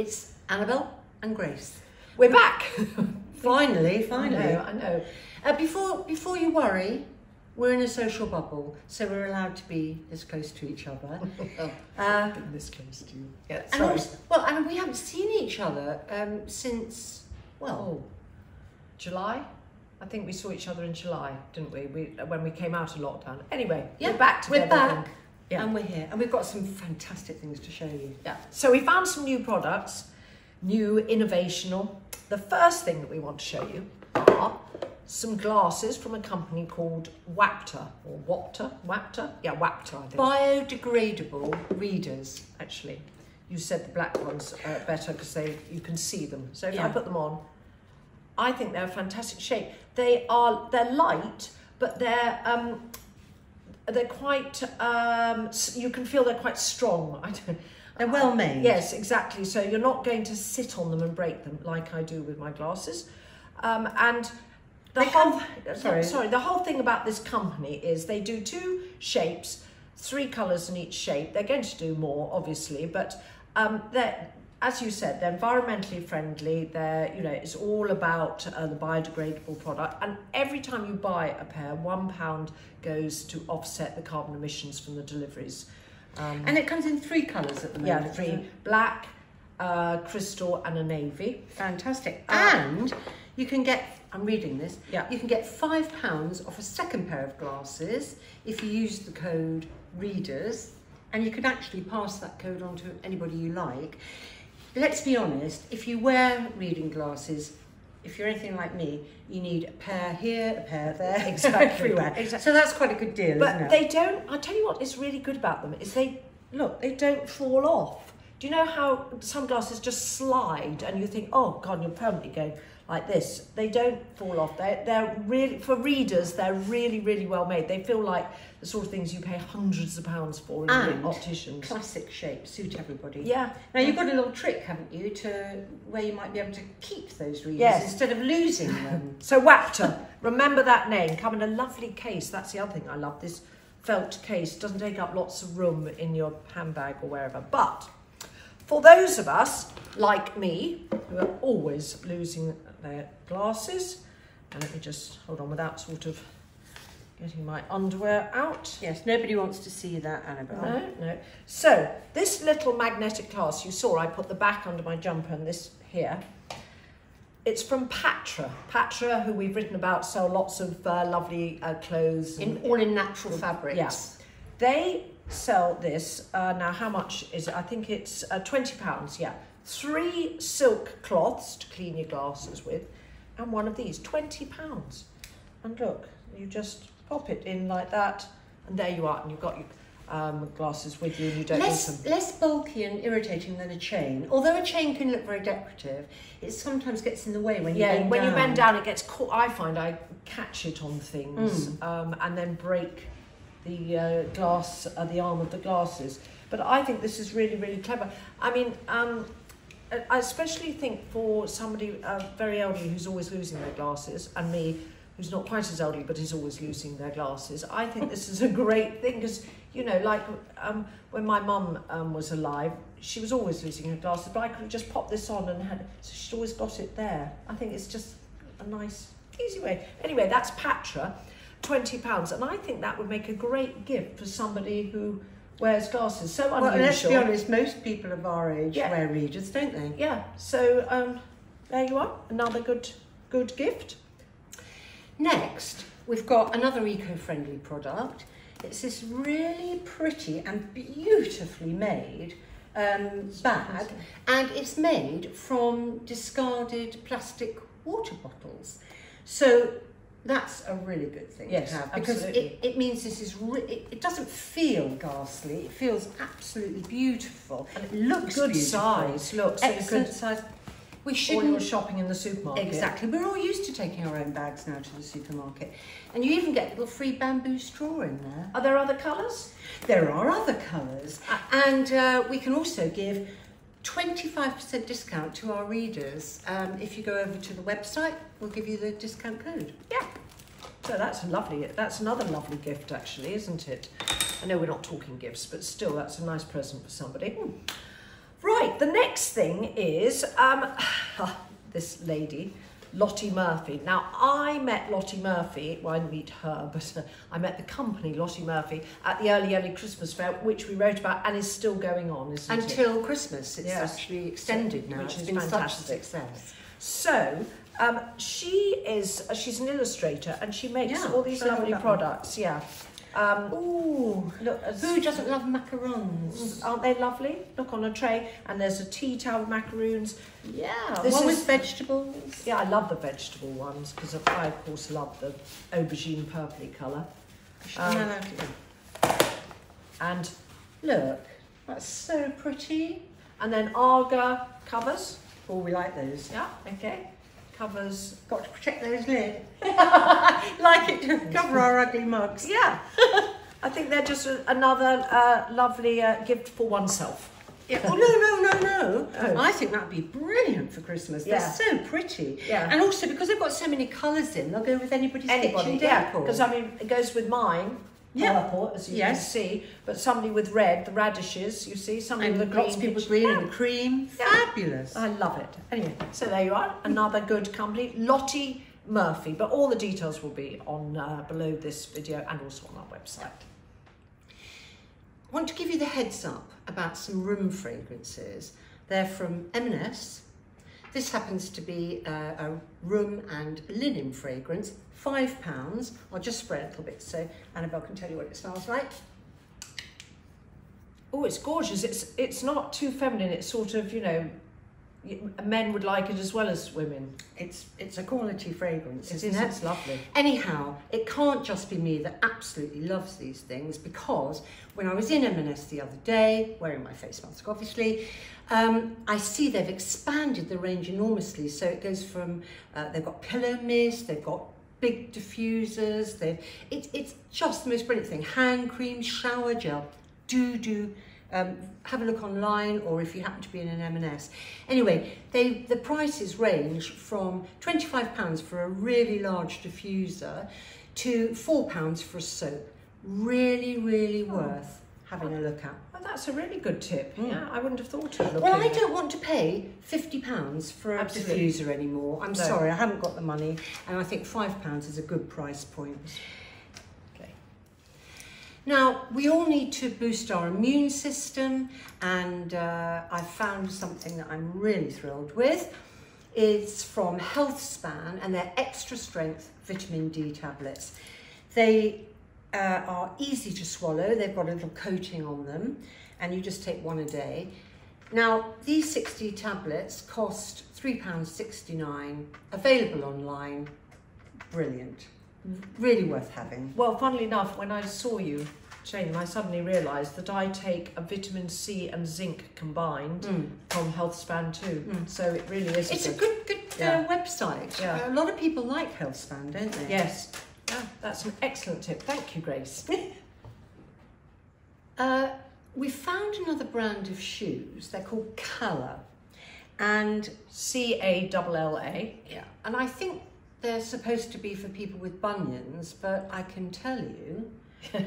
It's Annabel and Grace. We're back. Finally, I finally. know, I know. Uh, before before you worry, we're in a social bubble, so we're allowed to be this close to each other. Uh, Getting this close to you. Yeah, and also, well, and we haven't seen each other um, since well, Oh, July? I think we saw each other in July, didn't we? we when we came out of lockdown. Anyway, Yeah, we're back we're together. back. then. Yeah. and we're here, and we've got some fantastic things to show you. Yeah. So we found some new products, new innovational. The first thing that we want to show you are some glasses from a company called Wapta or Wapta, Wapta, yeah, Wapta. I think. Biodegradable readers. Actually, you said the black ones are better because they you can see them. So if I put them on, I think they're a fantastic shape. They are they're light, but they're um, they're quite um, you can feel they're quite strong. I don't. They're well made. Yes, exactly. So you're not going to sit on them and break them like I do with my glasses. Um, and the They whole come- sorry. sorry. the whole thing about this company is they do two shapes, three colours in each shape. They're going to do more, obviously, but um, they're as you said, they're environmentally friendly. They're, you know, it's all about uh, the biodegradable product. And every time you buy a pair, one pound goes to offset the carbon emissions from the deliveries. Um, And it comes in three colours at the moment. yeah, three black, uh, crystal, and a navy. Fantastic. Uh, and you can get, I'm reading this, Yeah. you can get £5 off a second pair of glasses if you use the code READERS, and you can actually pass that code on to anybody you like. Let's be honest, if you wear reading glasses, if you're anything like me, you need a pair here, a pair there, Exactly, everywhere. exactly. So that's quite a good deal, But they don't. I'll tell you what is really good about them is they look. They don't fall off. Do you know how sunglasses just slide and you think, oh God, you're permanently going like this? They don't fall off. They they're really for readers. They're really really well made. They feel like the sort of things you pay hundreds of pounds for in And opticians. Classic shape, suit everybody. Yeah. Now you've got a little trick, haven't you, to where you might be able to keep those readers Yes. instead of losing them. So Wapta, remember that name. Come in a lovely case. That's the other thing I love. This felt case doesn't take up lots of room in your handbag or wherever. But for those of us like me who are always losing their glasses, and let me just hold on without sort of getting my underwear out. yes, nobody wants to see that, Annabel. No, no. So this little magnetic glass you saw, I put the back under my jumper and this here. It's from Patra. Patra, who we've written about, sell lots of uh, lovely uh, clothes. In all in natural fabrics. Yes. They sell this. Uh, now, how much is it? I think it's uh, twenty pounds. Yeah, three silk cloths to clean your glasses with, and one of these twenty pounds. And look, you just pop it in like that, and there you are, and you've got your um, glasses with you, and you don't need Less, them. less bulky and irritating than a chain. Although a chain can look very decorative, it sometimes gets in the way when you yeah, bend when down. you bend down, it gets caught. I find I catch it on things, Mm. um, and then break the uh, glass, uh, the arm of the glasses. But I think this is really, really clever. I mean, um, I- especially think for somebody uh, very elderly who's always losing their glasses, and me, who's not quite as elderly but is always losing their glasses. I think this is a great thing because you know, like um, when my mum um, was alive, she was always losing her glasses, but I could just popped this on and had, so she's always got it there. I think it's just a nice, easy way. Anyway, that's Patra, twenty pounds, and I think that would make a great gift for somebody who wears glasses. So unusual. Well, let's be honest, most people of our age Yeah. wear readers, don't they? Yeah. So um, there you are, another good, good gift. Next, we've got another eco-friendly product. It's this really pretty and beautifully made um, bag, and it's made from discarded plastic water bottles. So that's a really good thing Yes, to have because absolutely. it, it means this is it, it doesn't feel ghastly. It feels absolutely beautiful. And It looks Good beautiful. size. Looks Excellent could size. We shouldn't your shopping in the supermarket. Exactly. We're all used to taking our own bags now to the supermarket. And you even get a little free bamboo straw in there. Are there other colours? There are other colours. And uh, we can also give 25% discount to our readers. Um, if you go over to the website, we'll give you the discount code. Yeah. So that's lovely. That's another lovely gift, actually, isn't it? I know we're not talking gifts, but still, that's a nice present for somebody. Hmm. Right. the next thing is um, this lady, Lottie Murphy. Now, I met Lottie Murphy, well, I didn't meet her, but uh, I met the company, Lottie Murphy, at the early, early Christmas fair, which we wrote about and is still going on, isn't it? Until Christmas, it's Yes. actually extended now. Which it's been fantastic. such a success. So, um, she is, uh, she's an illustrator and she makes Yeah, all these lovely that one? products, yeah. Um, Ooh, look, who doesn't love macarons? aren't they lovely? Look on a tray and there's a tea towel with macaroons. Yeah, This one is- with vegetables. Yeah, I love the vegetable ones because I, of course, love the aubergine purpley colour. Um? And Look, that's so pretty. and then Aga covers. Oh, we like those. Yeah, okay. Covers. Got to protect those lids. like it to cover our ugly mugs. Yeah. I think they're just another uh, lovely uh, gift for oneself. Yeah. Oh, no, no, no, no. Oh. I think that'd be brilliant for Christmas. Yeah. They're so pretty. Yeah. And also, because they've got so many colours in, they'll go with anybody's Anybody, kitchen yeah. Because I mean, it goes with mine. Yeah. Purple, as you Yes. can see, but somebody with red, the radishes, you see, somebody and with lots of people green and cream. Fabulous. I love it. Anyway, so there you are, another good company, Lottie Murphy. But all the details will be on uh, below this video and also on our website. I want to give you the heads up about some room fragrances. They're from M&S. This happens to be uh, a room and linen fragrance, five pounds. I'll just spray a little bit so Annabel can tell you what it smells like. Oh, it's gorgeous. It's it's not too feminine. It's sort of you know, men would like it as well as women. It's it's a quality fragrance, It isn't is. it? It's lovely. Anyhow, it can't just be me that absolutely loves these things because when I was in M&S the other day, wearing my face mask obviously, um, I see they've expanded the range enormously. So it goes from, uh, they've got pillow mist, they've got big diffusers, they've, it, it's just the most brilliant thing. Hand cream, shower gel, do do um, have a look online or if you happen to be in an M&S. Anyway, they the prices range from £25 for a really large diffuser to £4 for a soap. Really, really Oh. worth having a look at. Well, that's a really good tip. Mm. Yeah, I wouldn't have thought of looking. Well, I don't want to pay £50 for a Absolutely. diffuser anymore. I'm No. sorry, I haven't got the money and I think £5 is a good price point. Now, we all need to boost our immune system, and uh, I found something that I'm really thrilled with. It's from HealthSpan, and they're extra strength vitamin D tablets. They uh, are easy to swallow, they've got a little coating on them, and you just take one a day. Now, these 60 tablets cost £3.69, available online. Brilliant. Really worth having. Well, funnily enough, when I saw you, Shane, I suddenly realised that I take a vitamin C and zinc combined Mm. from HealthSpan too. Mm. So it really is. It's a good. good, good Yeah. uh, website. Yeah. A lot of people like HealthSpan, don't they? Yes. Yeah, that's an excellent tip. Thank you, Grace. Uh, we found another brand of shoes. They're called Calla, and C A L L A. yeah, and I think they're supposed to be for people with bunions, but I can tell you,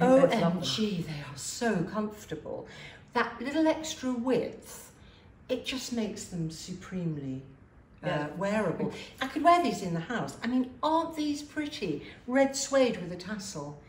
OMG, they are so comfortable. That little extra width, it just makes them supremely uh, Yeah. wearable. I could wear these in the house. I mean, aren't these pretty? Red suede with a tassel.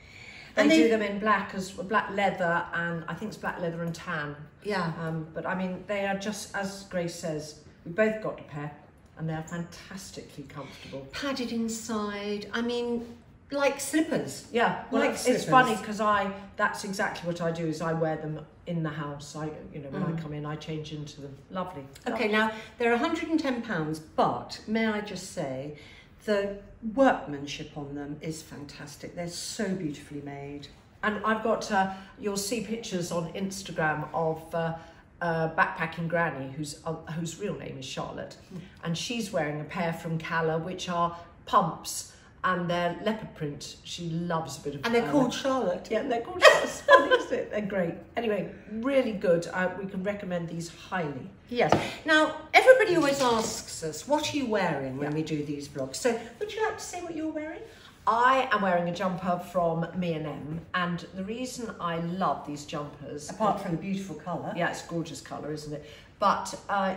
They, And do them in black as black leather and I think it's black leather and tan. Yeah. Um, but I mean, they are just as Grace says. We both got a pair, and they're fantastically comfortable. padded inside. I mean, like slippers. Yeah, well, Like it's, slippers. it's funny because I that's exactly what I do is I wear them in the house. I you know when Mm. I come in I change into them. Lovely. Okay, now they're £110, but may I just say, the workmanship on them is fantastic. They're so beautifully made. And I've got uh, you'll see pictures on Instagram of uh, uh, backpacking granny whose uh, whose real name is Charlotte, Mm. and she's wearing a pair from Calla which are pumps and they're leopard print. She loves a bit of And they're called Charlotte. Yeah, they're called Charlotte's funny, isn't it? They're great. Anyway, really good. Uh, we can recommend these highly. Yes. Now, everybody always asks us, what are you wearing when Yeah. we do these vlogs? So, would you like to say what you're wearing? I am wearing a jumper from Me+Em and the reason I love these jumpers Apart from the beautiful colour. Yeah, it's gorgeous colour, isn't it? But uh,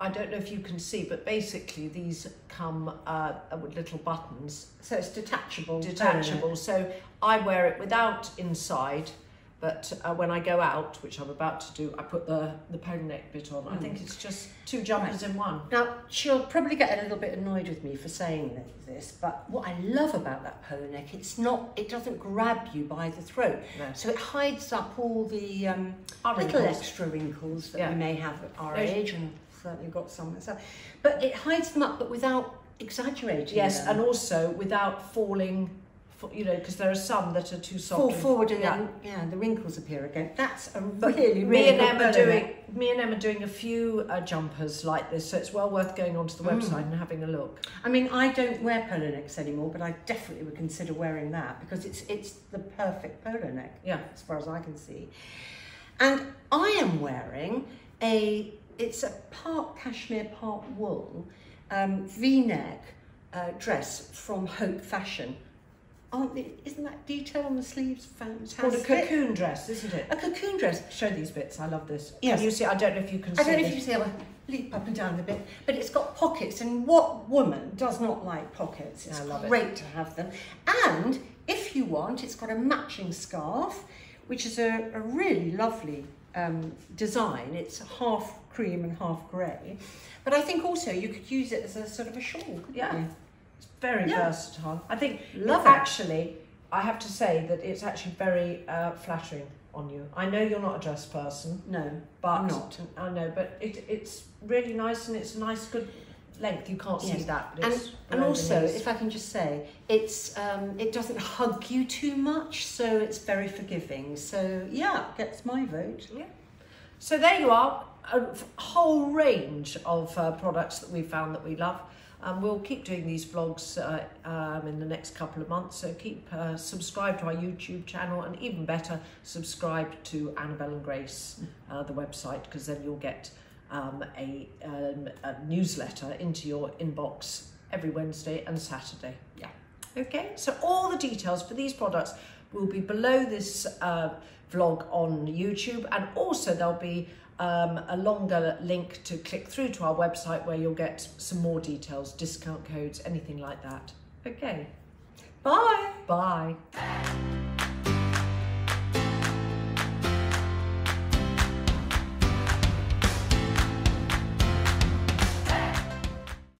I don't know if you can see, but basically these come uh, with little buttons, So it's detachable. detachable. So I wear it without inside, but uh, when I go out, which I'm about to do, I put the the pony neck bit on. I Mm. think it's just two jumpers in one. Now, she'll probably get a little bit annoyed with me for saying this, but what I love about that polo neck, it's not, it doesn't grab you by the throat. No. So it hides up all the um, little extra wrinkles that Yeah. we may have at our age and certainly got some myself. But it hides them up, but without exaggerating Yes, them. and also without falling, you know, because there are some that are too soft. fall forward and yeah. then yeah, the wrinkles appear again. That's a But really, really me and Emma doing me and Emma doing a few uh, jumpers like this, so it's well worth going onto the Mm. website and having a look. I mean, I don't wear polo necks anymore, but I definitely would consider wearing that because it's it's the perfect polo neck. Yeah. as far as I can see. And I am wearing a, it's a part cashmere, part wool um, V-neck uh, dress from Hope Fashion. Aren't the, isn't that detail on the sleeves It's called a fantastic? cocoon dress, isn't it? A cocoon dress. Show these bits. I love this. Yes. Can you see? I don't know if you can see. I don't know if you see how I leap up and down a bit, but it's got pockets, and what woman does not like pockets? It's love it. great to have them. And if you want, it's got a matching scarf, which is a, a really lovely um, design. It's half cream and half grey. But I think also you could use it as a sort of a shawl, Yeah. you? It's very Yeah. versatile. I think Love it. actually, I have to say that it's actually very uh, flattering on you. I know you're not a dress person, No, but I'm not. I know, but it, it's really nice and it's a nice good length. You can't see Yes. that, but And, it's and also, if I can just say, it's um, it doesn't hug you too much, so it's very forgiving. So yeah, gets my vote. Yeah. So there you are, a whole range of uh, products that we found that we love. Um, we'll keep doing these vlogs uh, um, in the next couple of months, so keep uh, subscribe to our YouTube channel and even better, subscribe to Annabel and Grace, uh, the website, because then you'll get um, a, um, a newsletter into your inbox every Wednesday and Saturday. Yeah. Okay, so all the details for these products will be below this uh, vlog on YouTube, and also there'll be um, a longer link to click through to our website where you'll get some more details, discount codes, anything like that. Okay, Bye. bye.